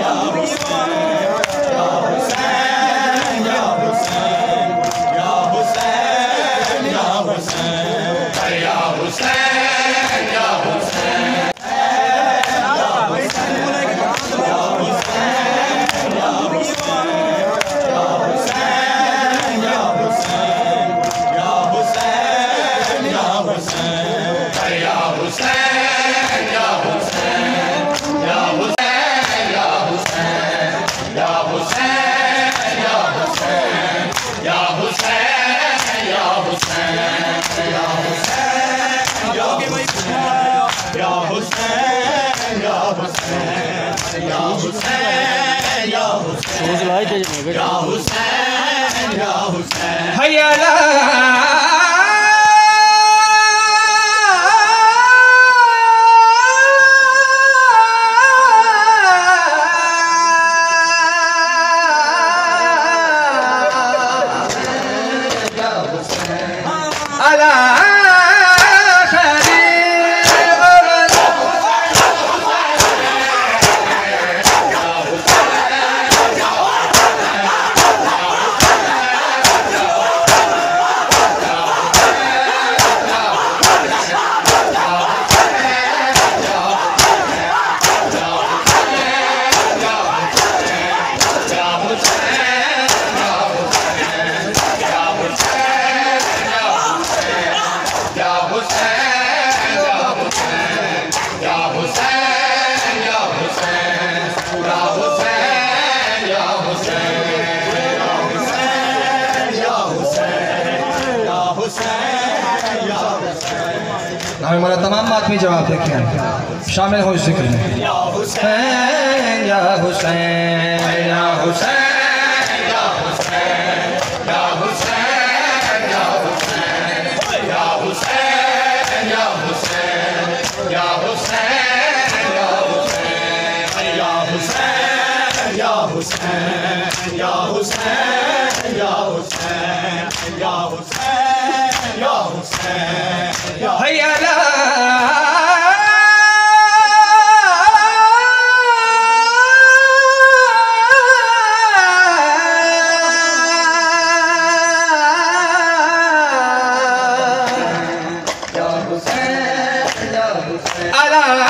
Слава Руслану! سوچ لائے کہ یا حسین یا حسین۔ حیا لا Allah اور مولا تمام آدمی جواب دے کے شامل ہو اس ذکر میں یا حسین یا حسین یا حسین حسین یا حسین یا حسین یا حسین یا حسین Ah!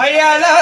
哎呀来